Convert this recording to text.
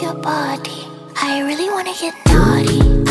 your body. I really wanna get naughty.